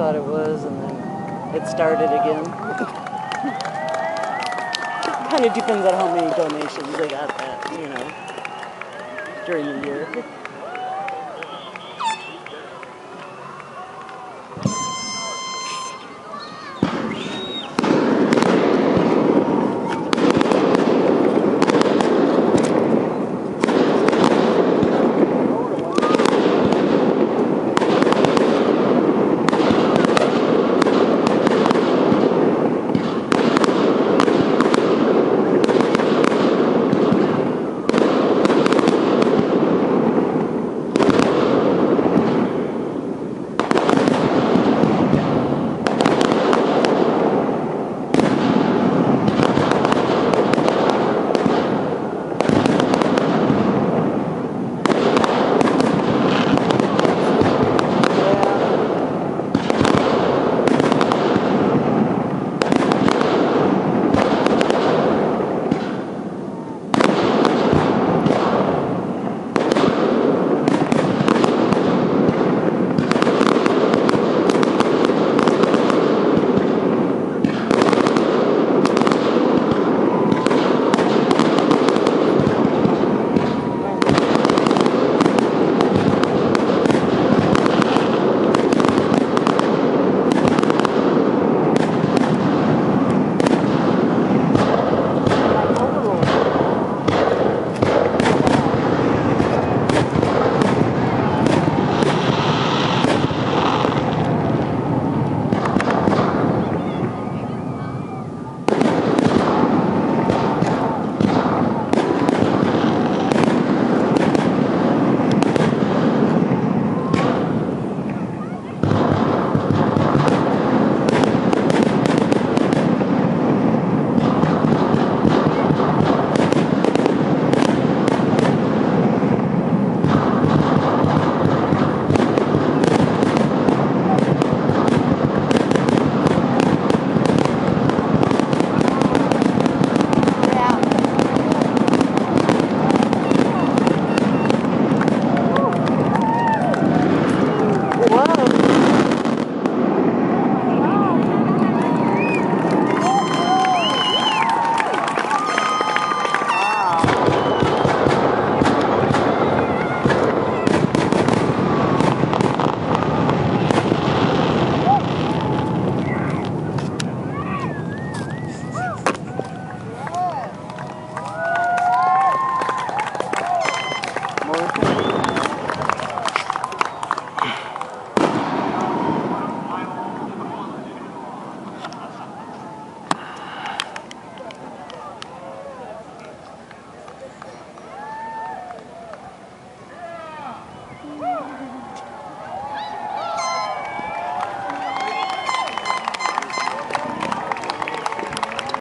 thought it was, and then it started again. kind of depends on how many donations they got that, you know, during the year.